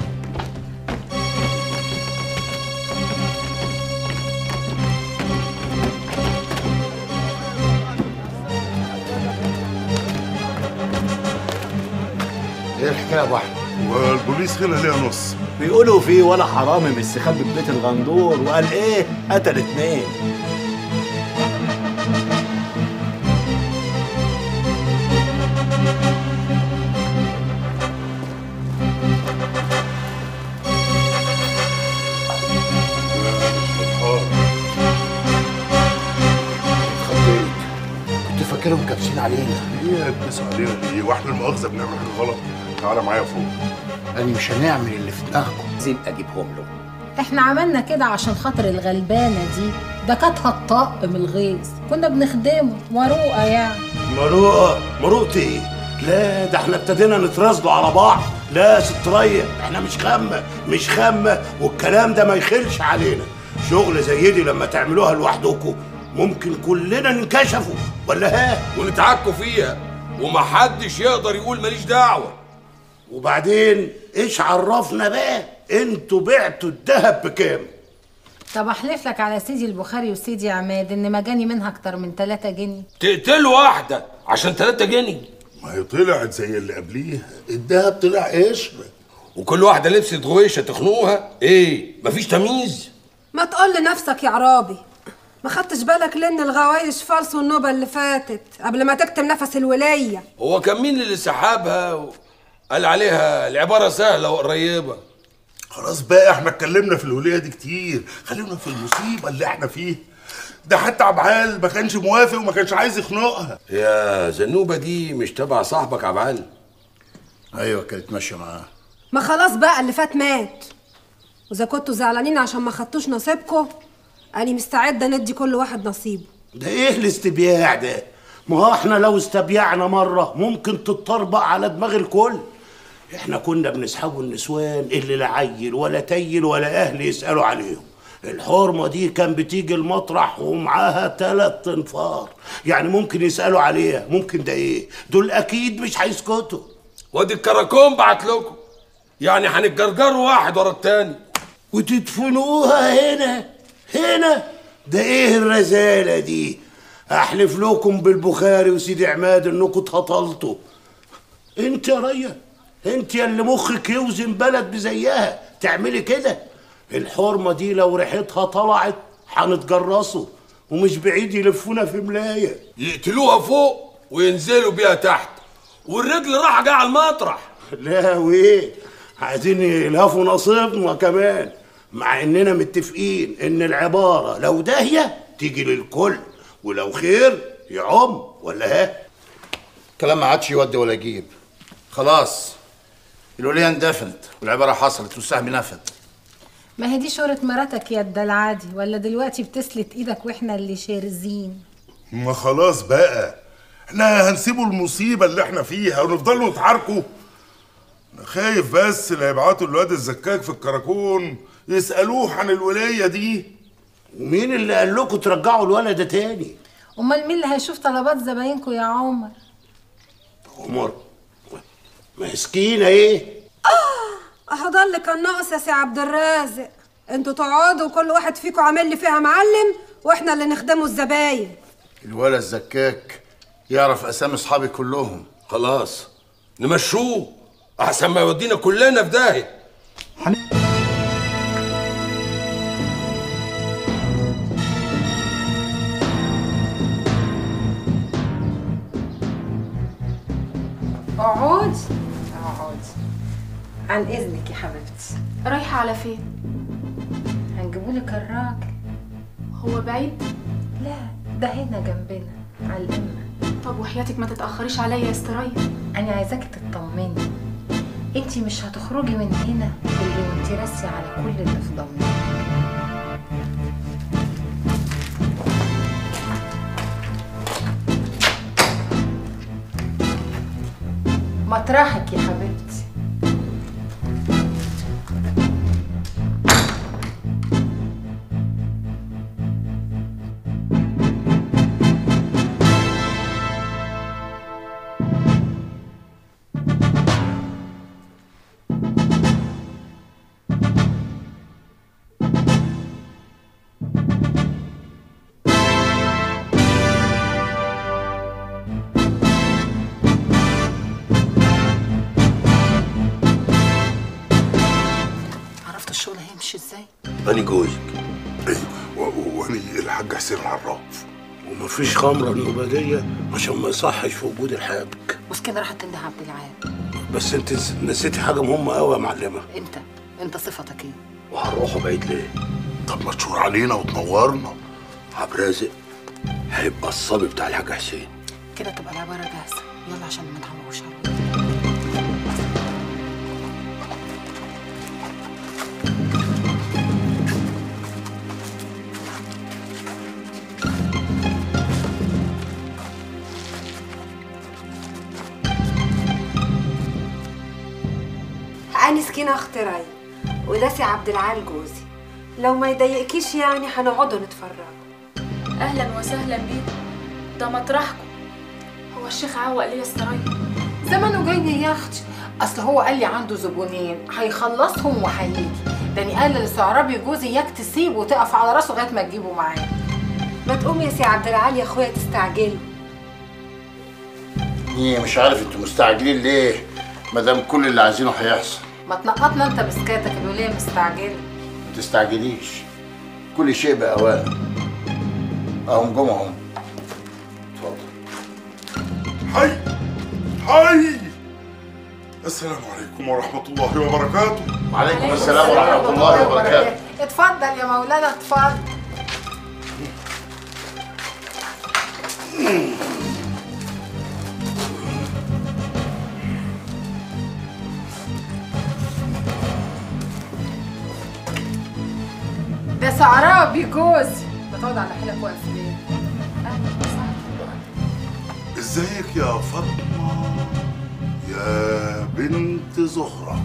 إيه الحكاية يا أبو أحمد؟ والبوليس هنا ليها نص. بيقولوا في ولا حرامي مستخبي في بيت الغندور وقال إيه؟ قتل اتنين. اتخضيت كنت فاكرهم كابسين علينا. إيه يلبسوا علينا. إيه وإحنا المؤاخذة بنعمل حاجة غلط. تعالى معايا فوق. يعني مش هنعمل اللي في دماغكم. عايزين أجيبهم له إحنا عملنا كده عشان خاطر الغلبانة دي. ده كانت هتطق من الغيظ. كنا بنخدمه. مروقه يعني. مروءة؟ مروءة إيه؟ لا ده إحنا ابتدينا نترازلوا على بعض. لا ست ريا إحنا مش خامة مش خامة والكلام ده ما يخلش علينا. شغل زي دي لما تعملوها لوحدكم ممكن كلنا ننكشفوا ولا ها؟ ونتعكوا فيها. ومحدش يقدر يقول ماليش دعوة. وبعدين إيش عرفنا بقى؟ أنتوا بعتوا الذهب بكام؟ طب احلف لك على سيدي البخاري وسيدي عماد ان ما جاني منها أكتر من 3 جنيه. تقتلوا واحدة عشان 3 جنيه. ما هي طلعت زي اللي قبليها. الدهب طلع قشر وكل واحدة لبست غويشة تخنقوها إيه؟ مفيش تمييز. ما تقول لنفسك يا عرابي. ما خدتش بالك لأن الغوايش فالصوا النوبه اللي فاتت قبل ما تكتم نفس الوليه هو كان مين اللي سحبها وقال عليها العبارة سهلة وقريبة. خلاص بقى إحنا اتكلمنا في الولية دي كتير. خلينا في المصيبة اللي إحنا فيها. ده حتى عبعال ما كانش موافق وما كانش عايز يخنقها. يا زنوبة دي مش تبع صاحبك عبعال أيوه كانت ماشية معاه. ما خلاص بقى اللي فات مات. وإذا كنتوا زعلانين عشان ما خدتوش نصيبكم أنا مستعدة ندي كل واحد نصيبه. ده إيه الاستبياع ده؟ ما هو إحنا لو استبيعنا مرة ممكن تتطربق على دماغ الكل. إحنا كنا بنسحبوا النسوان اللي لا عيل ولا تيل ولا أهل يسألوا عليهم. الحرمة دي كان بتيجي المطرح ومعاها تلات تنفار يعني ممكن يسألوا عليها ممكن ده إيه؟ دول أكيد مش هيسكتوا. وادي الكراكون بعت لكم. يعني هنتجرجروا واحد ورا التاني. وتدفنوها هنا هنا. ده إيه الرزالة دي؟ احلف لكم بالبخاري وسيدي عماد انكم اتهطلتوا انت يا ريا انت يا اللي مخك يوزن بلد بزيها تعملي كده؟ الحرمة دي لو ريحتها طلعت هنتجرسوا ومش بعيد يلفونا في ملاية. يقتلوها فوق وينزلوا بيها تحت والرجل راح جاي على المطرح. لا وايه عايزين يلهفوا نصيبنا كمان مع إننا متفقين إن العبارة لو داهية تيجي للكل ولو خير يعم ولا ها؟ كلام ما عادش يودي ولا يجيب. خلاص. الولية اندفنت والعبارة حصلت والسهم نفد ما هي دي شهرة مراتك يا العادي ولا دلوقتي بتسلت إيدك وإحنا اللي شارزين؟ ما خلاص بقى. إحنا هنسيبوا المصيبة اللي إحنا فيها ونفضلوا نتعاركوا أنا خايف بس لا يبعتوا الواد الزكاك في الكراكون يسألوه عن الولاية دي. ومين اللي قال لكم ترجعوا الولد ده تاني؟ أمال مين اللي هيشوف طلبات زباينكم يا عمر؟ عمر. مسكينة إيه؟ اهو ده اللي كان ناقص يا سي عبد الرازق. أنتوا تقعدوا وكل واحد فيكم عامل لي فيها معلم وإحنا اللي نخدموا الزباين. الولد الزكاك يعرف أسامي أصحابي كلهم. خلاص نمشوه. أحسن ما يودينا كلنا في داهية. عن إذنك يا حبيبتي. رايحة على فين؟ هنجيبولك الراجل. هو بعيد؟ لا ده هنا جنبنا على القمة. طب وحياتك ما تتأخريش عليا يا استريا أنا عايزاكي تطمني. انتي مش هتخرجي من هنا إلا وانتي راسية على كل اللي في ضمنك. مطرحك يا حبيبتي. أني جوزك وأني الحاج حسين العراف. ومفيش خمرة النوبادية عشان ما يصحش في وجود الحابك. مسكينة راحت تنده عبد العال. بس انت نسيتي حاجة مهمة قوي يا معلمة. انت انت صفتك إيه؟ وهنروحوا بعيد ليه؟ طب ما تشور علينا وتنورنا. عبد الرازق هيبقى الصبي بتاع الحاج حسين. كده تبقى العبارة جاهزة. يلا عشان ما نتعوش أنا سكينة أختي راية وده سي عبد العال جوزي. لو ما يضايقكيش يعني هنقعدوا نتفرج أهلا وسهلا بيكم ده مطرحكم. هو الشيخ عوق ليه استريا زمانه جاي يا أختي. أصل هو قال لي عنده زبونين. هيخلصهم وهيجي. داني قايلة لسي عرابي جوزي اياك تسيبه وتقف على راسه لغاية ما تجيبه معاه ما تقوم يا سي عبد العال يا أخويا تستعجلي إيه مش عارف أنتوا مستعجلين ليه؟ ما دام كل اللي عايزينه هيحصل. ما تنقطنا انت بسكاتك الوليه مستعجله ما تستعجليش. كل شيء بأوان اهم جم اهم حي! حي! السلام عليكم ورحمة الله وبركاته. وعليكم السلام ورحمة الله وبركاته. اتفضل يا مولانا اتفضل. ده سعرابي جوزي بتقعد على حيلك واقف ليه؟ ازيك يا فاطمة؟ يا بنت زهرة.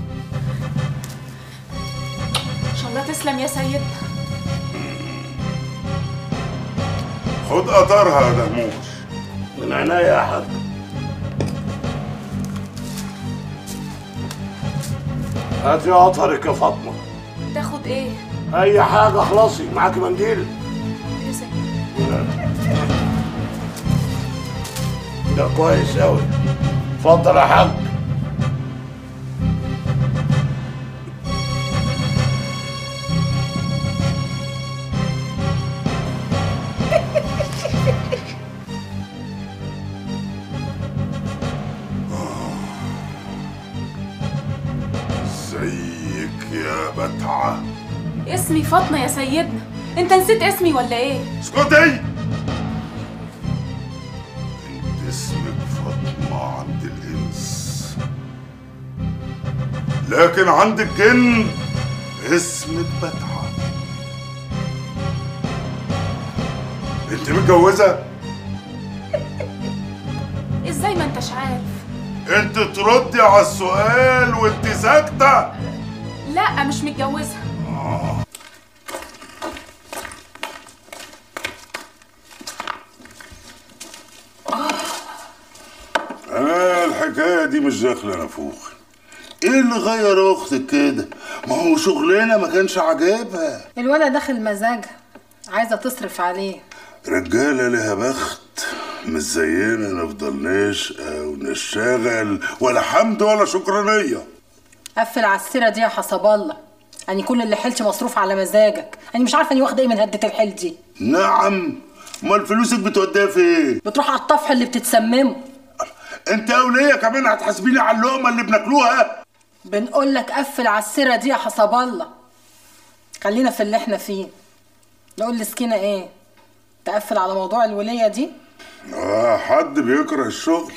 إن شاء الله تسلم يا سيدنا خد قطرها يا دهموش من عينيا يا حاج. هاتي قطرك يا فاطمة. تاخد إيه؟ أي حاجة خلاصي. معاكي منديل؟ ده كويس قوي اتفضل يا حاج. يا سيدنا؟ انت نسيت اسمي ولا إيه؟ اسكتي! انت اسمك فاطمة عند الإنس. لكن عند الجن اسمك بتعة انت متجوزة؟ إزاي ما انتش عارف؟ انت تردي على السؤال وانت ساكتة؟ لا مش متجوزة أنا الحكاية دي مش داخلة نفوخي إيه اللي غير أختك كده؟ ما هو شغلنا ما كانش عاجبها. الولد داخل مزاجها عايزة تصرف عليه. رجالة لها بخت مش زينا نفضل نشقى ونشتغل ولا حمد ولا شكرانية قفل على السيرة دي يا حسب الله. يعني كل اللي حيلتي مصروف على مزاجك. أنا مش عارفة إني واخدة إيه من هدة الحيل دي. نعم. أمال فلوسك بتوديها فين؟ بتروح على الطفح اللي بتتسممه. انت اولية كمان هتحاسبيني على اللقمة اللي بناكلوها. بنقول لك قفل على السيره دي يا حسب الله. خلينا في اللي إحنا فيه. نقول لسكينة إيه؟ تقفل على موضوع الولية دي؟ آه حد بيكره الشغل.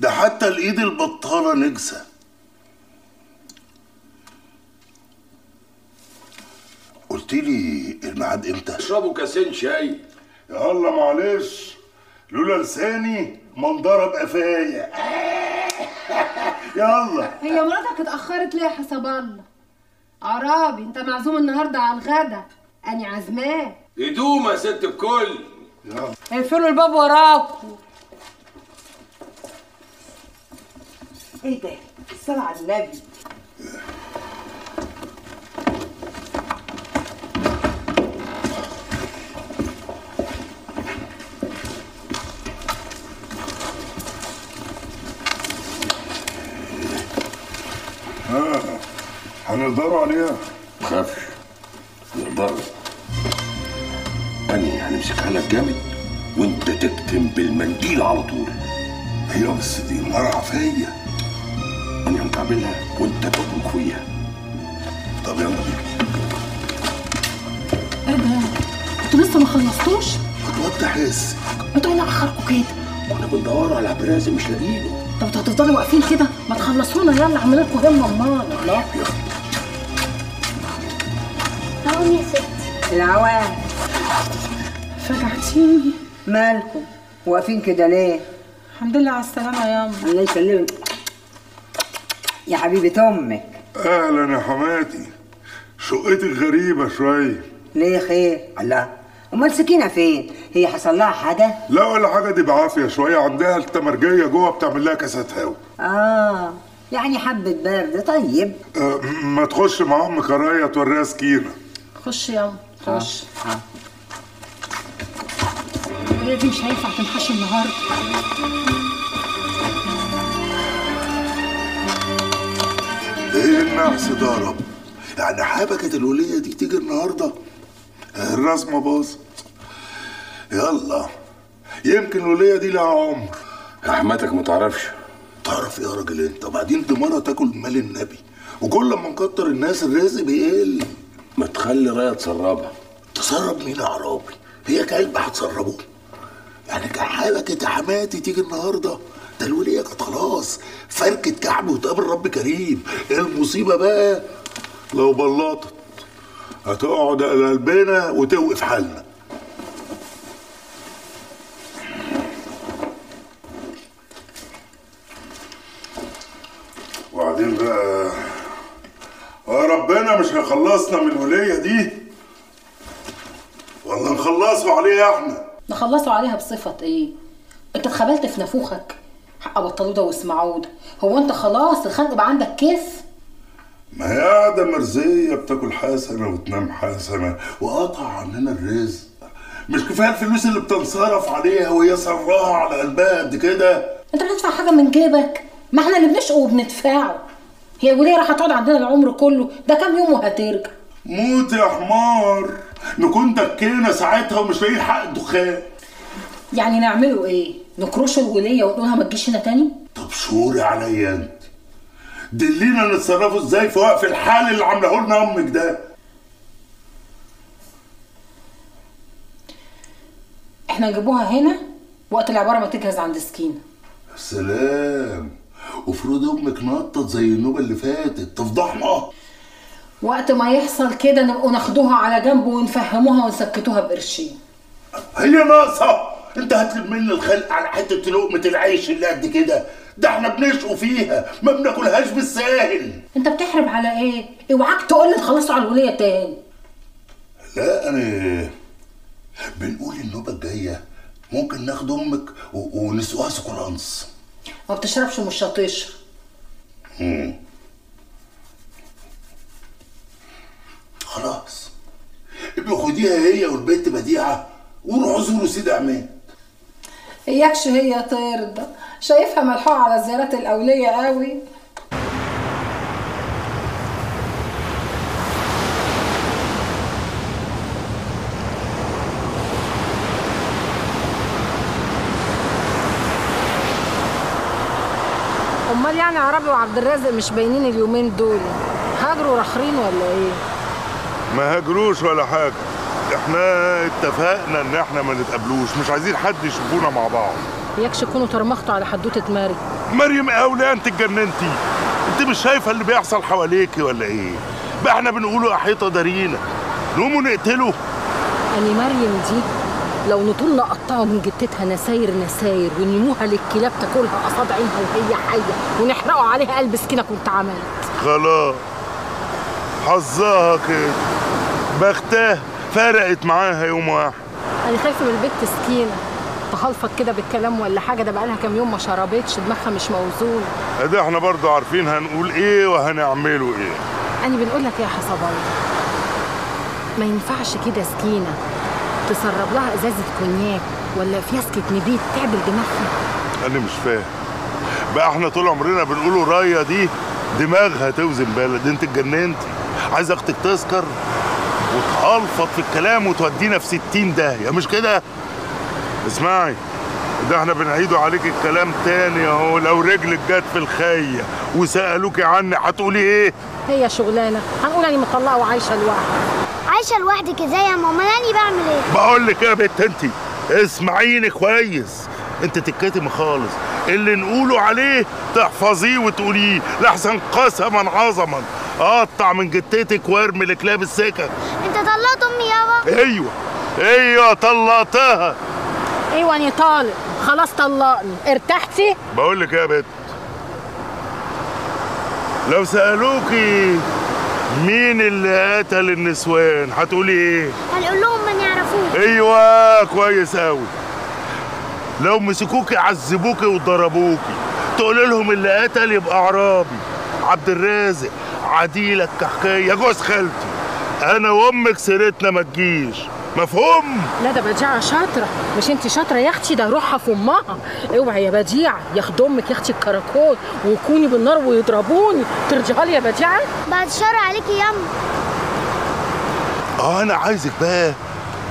ده حتى الإيد البطالة نجسة. قلت لي الميعاد إمتى؟ اشربوا كاسين شاي. يلا معلش. لولا لساني ما انضرب قفايا يلا. هي مراتك اتأخرت ليه يا حسب الله؟ عرابي انت معزوم النهارده على الغدا. أني عازماه يدوم يا ست الكل اقفلوا الباب وراكم إيه ده؟ الصلاة على النبي ها هنقدروا عليها تخافش نقدر أني هنمسكها لك جامد وأنت تكتم بالمنديل على طول. أيوه بس دي مرة فيا أنا هنكعبلها وأنت تطبخ فيها طب يلا بينا. إيه ده؟ أنتوا لسه ما خلصتوش؟ كنت وضح حس. أنتوا إيه اخركم كده كنا بندور على برازي مش لاقيينه. طب أنتوا هتفضلوا واقفين كده؟ ما تخلصونا. يلا أعمل لكم همه امال لا اهو يا ستي العوام فجعتيني مالكم واقفين كده ليه الحمد لله على السلامه يا ياما الله يسلمك يا حبيبة أمك أهلا يا حماتي. شقتك غريبة شوية ليه خير؟ الله. أمال سكينة فين؟ هي حصل لها حاجة؟ لا ولا حاجة دي بعافية شوية عندها التمرجية جوه بتعمل لها كاسات هوا. آه. يعني حبة برد طيب. أه ما تخش مع أم كراية توريها سكينة. خش ياما خش هي دي مش هينفع تنحش النهارده. إيه النحس ده يا رب؟ يعني حبكت الولية دي تيجي النهاردة؟ الرسمة باظت. يلا. يمكن الولية دي لها عمر. رحمتك ما تعرفش. تعرف إيه يا راجل أنت؟ وبعدين دي مرة تاكل مال النبي. وكل ما نكتر الناس الرزق بيقل. ما تخلي رايه تسربها. تسرب مين يا عرابي؟ هي كلبة هتسربوه يعني حالك يا حماتي تيجي النهارده ده الولية كانت خلاص فركة كعب وتقابل رب كريم. المصيبة بقى؟ لو بلطت هتقعد على قلبنا وتوقف حالنا. وبعدين بقى ربنا مش هيخلصنا من الولية دي. ولا نخلصوا عليها إحنا. نخلصوا عليها بصفة إيه؟ انت اتخبلت في نافوخك حق بطلوده واسمعوده هو انت خلاص الخلق بقى عندك كيف؟ ما هي قاعدة مرزية بتاكل حسنة وتنام حسنة وقطع عننا الرزق. مش كفاية الفلوس اللي بتنصرف عليها وهي سراها على قلبها قد كده؟ انت بتدفع حاجة من جيبك. ما إحنا اللي بنشقه وبندفعه. هي الولية راح تقعد عندنا العمر كله؟ ده كام يوم وهترجع. موت يا حمار. نكون دكينا ساعتها ومش لاقيين حق الدخان. يعني نعمله إيه؟ نكرشه الولية ونقولها ما تجيش هنا تاني؟ طب شوري عليا انت. دلينا نتصرفوا إزاي في وقف الحال اللي عاملاه لنا أمك ده؟ إحنا نجيبوها هنا وقت العبارة ما تجهز عند سكينة. سلام. وفرض أمك نطت زي النوبة اللي فاتت. تفضحنا وقت ما يحصل كده نبقوا ناخدوها على جنب ونفهموها ونسكتوها بقرشين. هي ناقصة. انت هتلم مني الخلق على حتة لقمه العيش اللي قد كده. ده إحنا بنشقوا فيها ما بناكلهاش بالساهل. انت بتحرم على إيه؟ اوعاك تقول لي تخلصوا على الولية تاني. لا أنا بنقول النوبة الجاية ممكن ناخد أمك ونسقوها سكولانس. ما بتشربش مش هتشرب مم. خلاص. ابقى خديها هي والبنت بديعة وروحوا زوروا سيدي عماد. اياكش هي ترضى شايفها ملحوقة على زيارات الأولية قوي امال يعني عربي وعبد الرازق مش باينين اليومين دول. هاجروا رخرين ولا إيه؟ ما هاجروش ولا حاجة. إحنا اتفقنا إن إحنا ما نتقابلوش. مش عايزين حد يشوفونا مع بعض. ياكش كونوا ترمختوا على حدوتة مري مريم أولى أنت اتجننتي. أنت مش شايفة اللي بيحصل حواليكي ولا إيه؟ بقى إحنا بنقوله أحيطة دارينا. نقوموا نقتله أني مريم دي لو نطول نقطعه من جتتها نساير نساير ونرموها للكلاب تاكلها قصاد عينها وهي حية ونحرقوا عليها قلب سكينة كنت عملت. خلاص. حظها كده. بختها فرقت معاها يوم واحد. أنا خايفة من البت سكينة. تخلفت كده بالكلام ولا حاجة؟ ده بقالها كام يوم ما شربتش دماغها مش موزون أدي إحنا برضو عارفين هنقول إيه وهنعمله إيه. أنا بنقول لك يا حصبايا ما ينفعش كده سكينة. تسرب لها إزازة كونياك ولا فياسكة نبيت تعبل دماغها؟ أنا مش فاهم. بقى إحنا طول عمرنا بنقولوا رايه دي دماغها توزن بلد أنت اتجننتي عايز أختك تسكر وتخلفط في الكلام وتودينا في ستين داهية. مش كده؟ اسمعي ده إحنا بنعيدوا عليك الكلام تاني أهو. لو رجلك جت في الخية وسالوكي عني هتقولي إيه؟ هي شغلانة. هنقول اني مطلقه وعايشة لوحدي. عايشة لوحدك إزاي يا ماما؟ أنا بعمل إيه؟ بقول لك إيه يا بنت انت اسمعيني كويس. انت تتكتم خالص. اللي نقوله عليه تحفظيه وتقوليه. لحسن قسما عظما. اقطع من جتتك وارمي لكلاب السكك انت طلقت أمي يابا؟ أيوه. أيوه طلقتها. أيوه اني طالق. خلاص طلقني. ارتحتي؟ بقول لك إيه يا بنت لو سألوكي مين اللي قتل النسوان؟ هتقولي إيه؟ هنقول لهم ما نعرفوش. أيوه كويس قوي لو مسكوكي عذبوكي وضربوكي. تقول لهم اللي قتل يبقى عرابي. عبد الرازق عديلة الكحكية جوز خالتي. أنا وأمك سيرتنا ما تجيش. مفهوم؟ لا ده بديعة شاطرة مش انت شاطرة يا أختي؟ ده روحها في امها اوعي يا بديعة ياخد أمك يا أختي الكراكون ويكوني بالنار ويضربوني. ترجعها لي يا بديعة بعد الشر عليكي ياما آه أنا عايزك بقى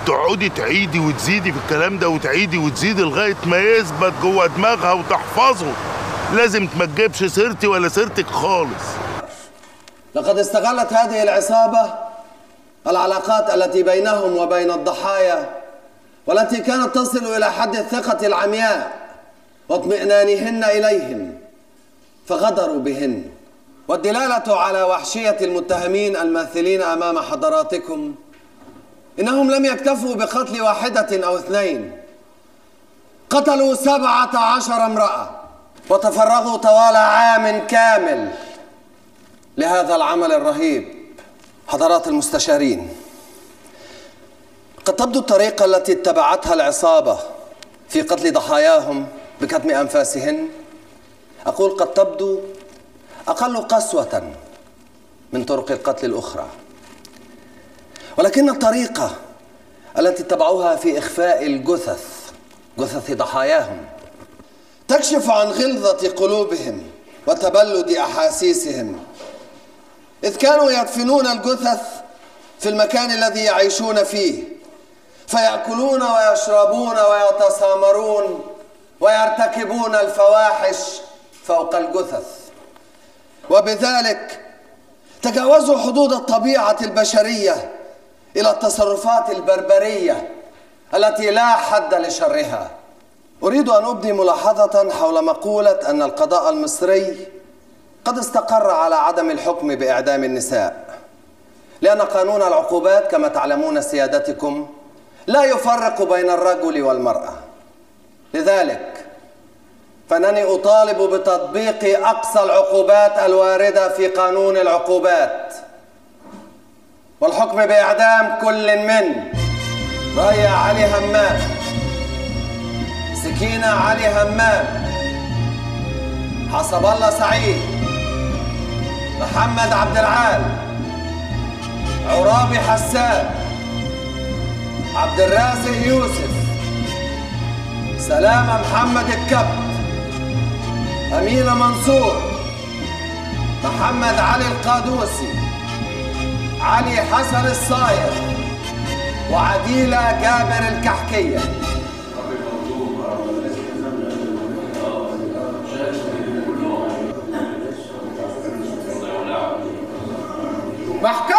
تقعدي تعيدي وتزيدي في الكلام ده وتعيدي وتزيدي لغاية ما يثبت جوه دماغها وتحفظه. لازم ما تجيبش سيرتي ولا سيرتك خالص. لقد استغلت هذه العصابة العلاقات التي بينهم وبين الضحايا والتي كانت تصل إلى حد الثقة العمياء واطمئنانهن إليهم فغدروا بهن. والدلالة على وحشية المتهمين الماثلين أمام حضراتكم إنهم لم يكتفوا بقتل واحدة أو اثنين. قتلوا سبعة عشر امرأة وتفرغوا طوال عام كامل لهذا العمل الرهيب. حضرات المستشارين. قد تبدو الطريقة التي اتبعتها العصابة في قتل ضحاياهم بكتم أنفاسهن. أقول قد تبدو أقل قسوة من طرق القتل الأخرى. ولكن الطريقة التي اتبعوها في إخفاء الجثث جثث ضحاياهم تكشف عن غلظة قلوبهم وتبلد أحاسيسهم. إذ كانوا يدفنون الجثث في المكان الذي يعيشون فيه فيأكلون ويشربون ويتسامرون ويرتكبون الفواحش فوق الجثث. وبذلك تجاوزوا حدود الطبيعة البشرية إلى التصرفات البربرية التي لا حد لشرها. أريد أن أبدي ملاحظة حول مقولة أن القضاء المصري قد استقر على عدم الحكم بإعدام النساء. لأن قانون العقوبات كما تعلمون سيادتكم لا يفرق بين الرجل والمرأة. لذلك فأنني أطالب بتطبيق أقصى العقوبات الواردة في قانون العقوبات. والحكم بإعدام كل من ريا علي همام سكينة علي همام حسب الله سعيد. محمد عبد العال عرابي حسان عبد الرازق يوسف سلامة محمد الكبت أمينة منصور محمد علي القادوسي علي حسن الصاير وعديلة جابر الكحكية. Marco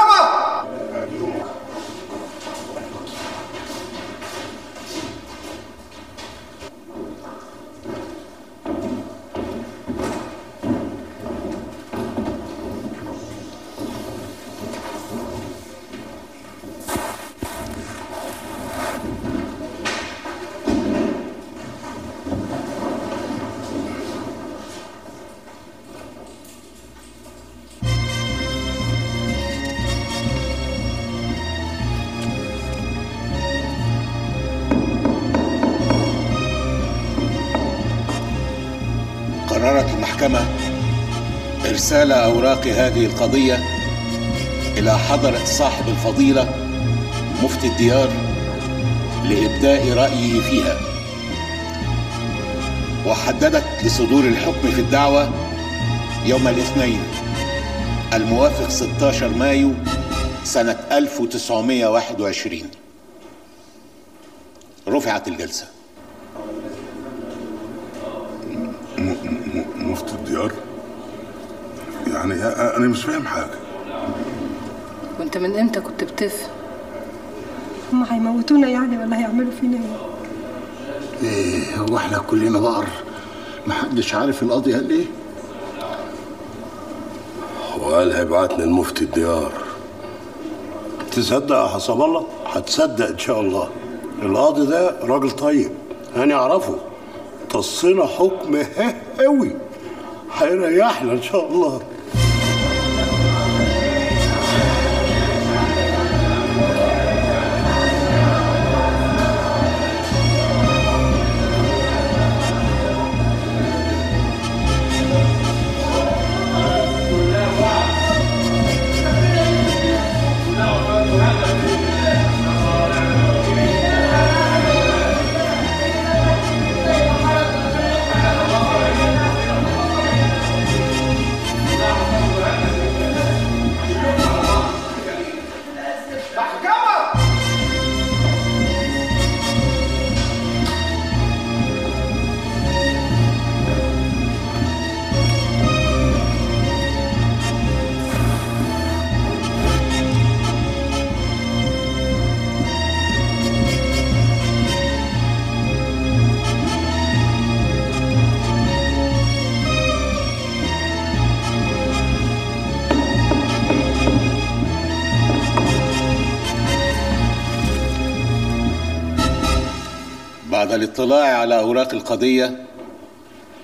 إرسال أوراق هذه القضية إلى حضرة صاحب الفضيلة مفتي الديار لإبداء رأيه فيها. وحددت لصدور الحكم في الدعوة يوم الاثنين الموافق 16 مايو سنة 1921 رفعت الجلسة. مفتي الديار؟ يعني أنا مش فاهم حاجة. وأنت من إمتى كنت بتفهم هم هيموتونا يعني ولا هيعملوا فينا إيه؟ إيه هو إحنا كلنا بقر. محدش عارف القاضي قال إيه. وقال هيبعتنا المفتي الديار. تصدق يا حسب الله؟ هتصدق إن شاء الله. القاضي ده راجل طيب. أنا أعرفه. تصينا حكم قوي هيريحنا إن شاء الله. الاطلاع على أوراق القضية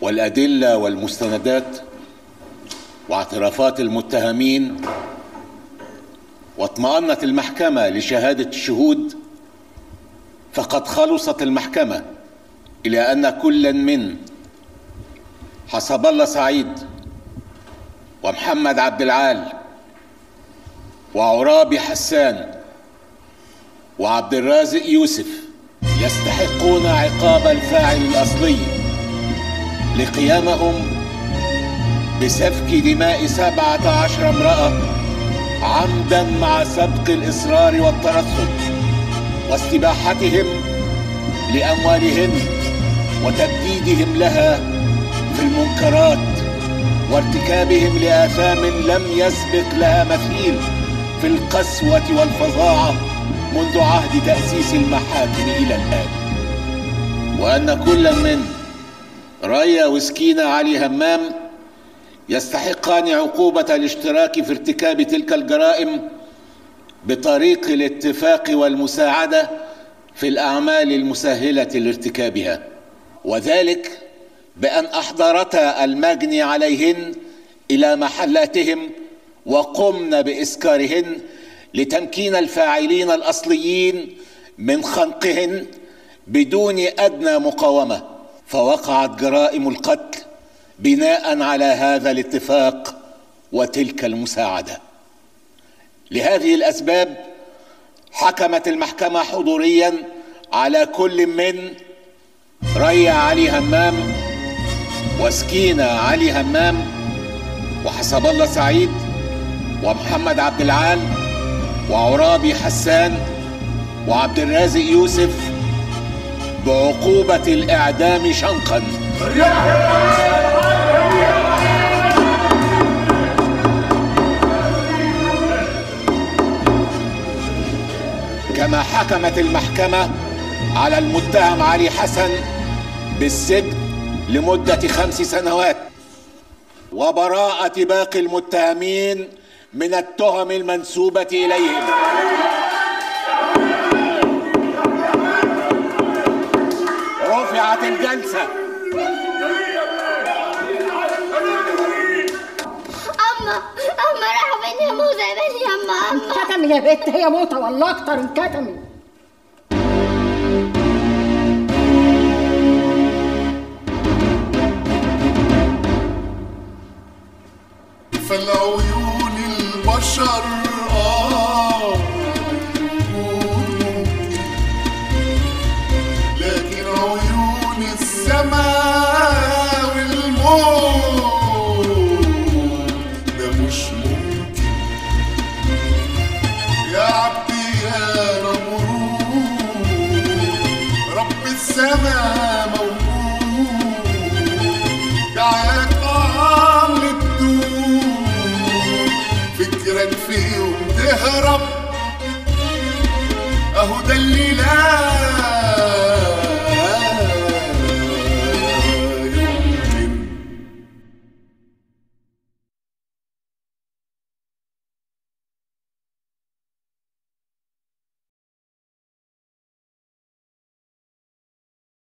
والأدلة والمستندات واعترافات المتهمين واطمأنت المحكمة لشهادة الشهود فقد خلصت المحكمة إلى أن كلا من حسب الله سعيد ومحمد عبد العال وعرابي حسان وعبد الرازق يوسف يستحقون عقاب الفاعل الأصلي لقيامهم بسفك دماء سبعة عشر امرأة عمدا مع سبق الإصرار والترصد واستباحتهم لأموالهن وتبديدهم لها في المنكرات وارتكابهم لآثام لم يسبق لها مثيل في القسوة والفظاعة منذ عهد تأسيس المحاكم إلى الآن. وأن كل من ريا وسكينة علي همام يستحقان عقوبة الاشتراك في ارتكاب تلك الجرائم بطريق الاتفاق والمساعدة في الأعمال المسهلة لارتكابها. وذلك بأن أحضرتا المجني عليهن إلى محلاتهم وقمن بإسكارهن لتمكين الفاعلين الأصليين من خنقهن بدون أدنى مقاومة فوقعت جرائم القتل بناء على هذا الاتفاق وتلك المساعدة. لهذه الأسباب حكمت المحكمة حضوريا على كل من ريا علي همام وسكينة علي همام وحسب الله سعيد ومحمد عبد العال وعرابي حسان وعبد الرازق يوسف بعقوبة الإعدام شنقا. كما حكمت المحكمة على المتهم علي حسن بالسجن لمدة خمس سنوات. وبراءة باقي المتهمين من التهم المنسوبة إليهم. رفعت الجلسة. أما أما راحوا فين يا موزة يا أما أما. انكتمي يا بت هي موتة والله أكتر انكتمي فالعيون shattered. now.